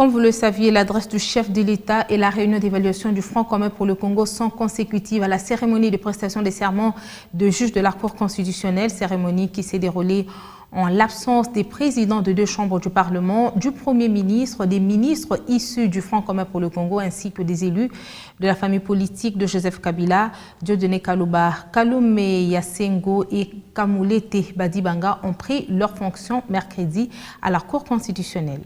Comme vous le saviez, l'adresse du chef de l'État et la réunion d'évaluation du Front commun pour le Congo sont consécutives à la cérémonie de prestation des serments de juge de la Cour constitutionnelle, cérémonie qui s'est déroulée en l'absence des présidents de deux chambres du Parlement, du Premier ministre, des ministres issus du Front commun pour le Congo ainsi que des élus de la famille politique de Joseph Kabila, Dieudonné Kalouba, Kalume Yasengo et Kamulete Badibanga ont pris leurs fonctions mercredi à la Cour constitutionnelle.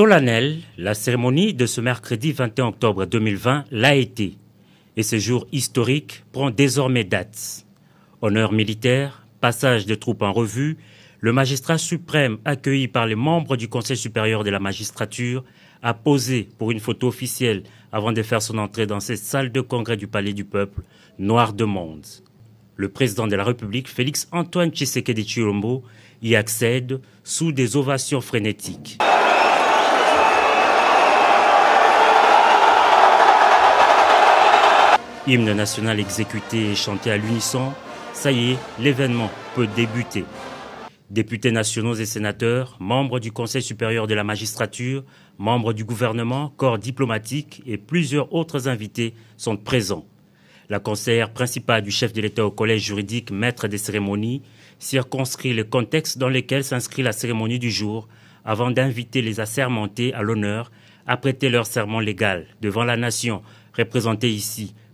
Solennelle, la cérémonie de ce mercredi 21 octobre 2020 l'a été. Et ce jour historique prend désormais date. Honneur militaire, passage de troupes en revue, le magistrat suprême accueilli par les membres du Conseil supérieur de la magistrature a posé pour une photo officielle avant de faire son entrée dans cette salle de congrès du Palais du Peuple, noir de monde. Le président de la République, Félix Antoine Tshisekedi Chirombo, y accède sous des ovations frénétiques. Hymne national exécuté et chanté à l'unisson, ça y est, l'événement peut débuter. Députés nationaux et sénateurs, membres du Conseil supérieur de la magistrature, membres du gouvernement, corps diplomatique et plusieurs autres invités sont présents. La conseillère principale du chef de l'État au collège juridique, maître des cérémonies, circonscrit le contexte dans lequel s'inscrit la cérémonie du jour avant d'inviter les assermentés à l'honneur à prêter leur serment légal devant la nation représentée ici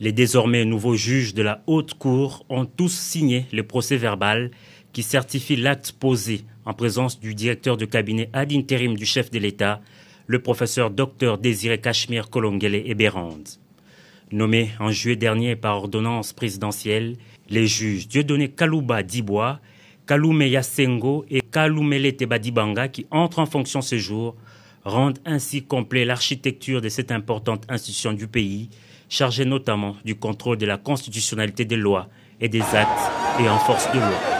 Les désormais nouveaux juges de la Haute Cour ont tous signé le procès verbal qui certifie l'acte posé en présence du directeur de cabinet ad intérim du chef de l'État, le professeur Dr Désiré Cachemire Kolongele Eberand. Nommés en juillet dernier par ordonnance présidentielle, les juges Dieudonné Kalouba Dibois Kalume Yasengo et Kalumelete Badibanga qui entrent en fonction ce jour rendent ainsi complet l'architecture de cette importante institution du pays, chargée notamment du contrôle de la constitutionnalité des lois et des actes et en force de loi.